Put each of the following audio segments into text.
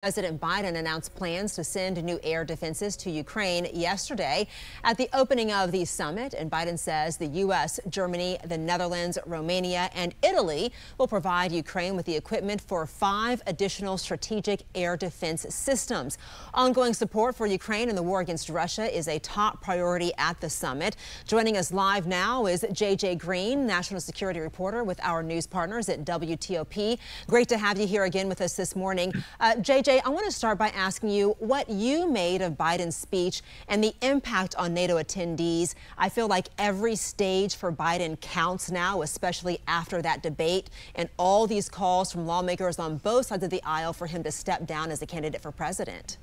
President Biden announced plans to send new air defenses to Ukraine yesterday at the opening of the summit. And Biden says the U.S., Germany, the Netherlands, Romania, and Italy will provide Ukraine with the equipment for five additional strategic air defense systems. Ongoing support for Ukraine in the war against Russia is a top priority at the summit. Joining us live now is J.J. Green, national security reporter with our news partners at WTOP. Great to have you here again with us this morning. Uh, JJ, I want to start by asking you what you made of Biden's speech and the impact on NATO attendees. I feel like every stage for Biden counts now, especially after that debate and all these calls from lawmakers on both sides of the aisle for him to step down as a candidate for president.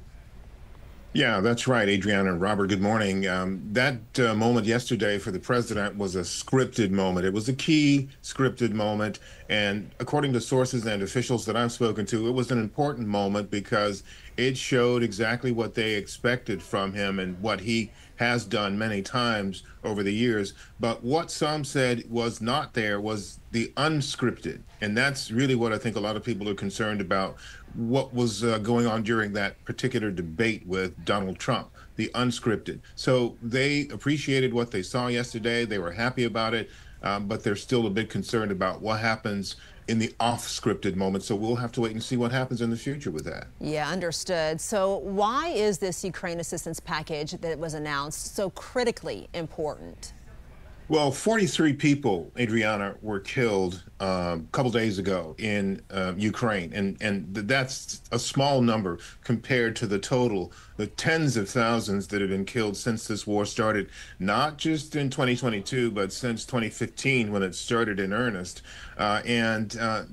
Yeah, that's right, Adriana and Robert. Good morning. Um, that uh, moment yesterday for the president was a scripted moment. It was a key scripted moment. And according to sources and officials that I've spoken to, it was an important moment because it showed exactly what they expected from him and what he has done many times over the years. But what some said was not there was the unscripted. And that's really what I think a lot of people are concerned about what was uh, going on during that particular debate with Donald Trump, the unscripted. So they appreciated what they saw yesterday. They were happy about it, um, but they're still a bit concerned about what happens in the off scripted moment. So we'll have to wait and see what happens in the future with that. Yeah, understood. So why is this Ukraine assistance package that was announced so critically important? Well, 43 people, Adriana, were killed um, a couple days ago in uh, Ukraine, and and that's a small number compared to the total, the tens of thousands that have been killed since this war started, not just in 2022, but since 2015 when it started in earnest. Uh, and uh,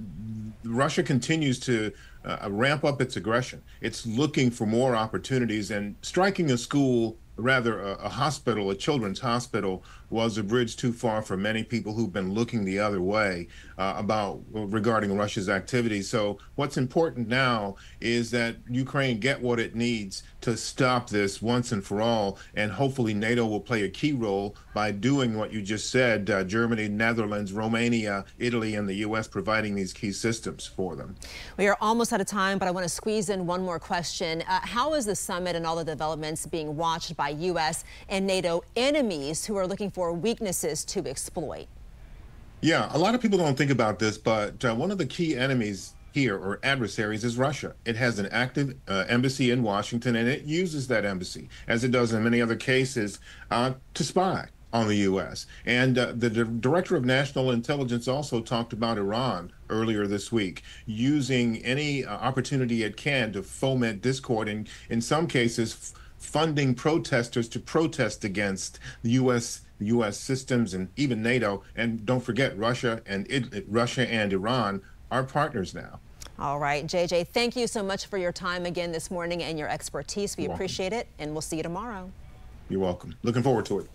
Russia continues to uh, ramp up its aggression. It's looking for more opportunities and striking a school rather a, a, hospital, a children's hospital, was a bridge too far for many people who've been looking the other way uh, about regarding Russia's activities. So what's important now is that Ukraine get what it needs to stop this once and for all, and hopefully NATO will play a key role by doing what you just said: uh, Germany, Netherlands, Romania, Italy, and the U.S. providing these key systems for them. We are almost out of time, but I want to squeeze in one more question: uh, How is the summit and all the developments being watched by U.S. and NATO enemies who are looking for weaknesses to exploit? Yeah, a lot of people don't think about this, but uh, one of the key enemies here or adversaries is Russia. It has an active uh, embassy in Washington and it uses that embassy, as it does in many other cases, uh, to spy on the U.S. And uh, the D director of national intelligence also talked about Iran earlier this week, using any uh, opportunity it can to foment discord and, in some cases, funding protesters to protest against the U.S. U.S. systems and even NATO. And don't forget, Russia and it, Russia and Iran are partners now. All right, JJ, thank you so much for your time again this morning and your expertise. We You're appreciate welcome. it, and we'll see you tomorrow. You're welcome. Looking forward to it.